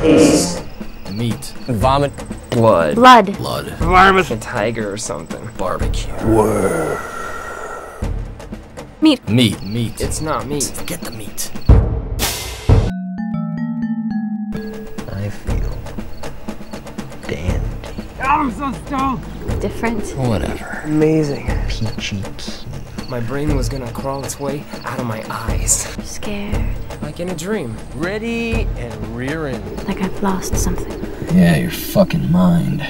Tastes. Meat. Vomit. Blood. Blood. Blood. Varmint. A tiger or something. Barbecue. Whoa. Meat. Meat. Meat. It's not meat. Forget the meat. I feel dandy. I'm so stoked. Different. Whatever. Amazing. Peachy keen. My brain was gonna crawl its way out of my eyes. Scared. Like in a dream. Ready and rearing. Like I've lost something. Yeah, your fucking mind.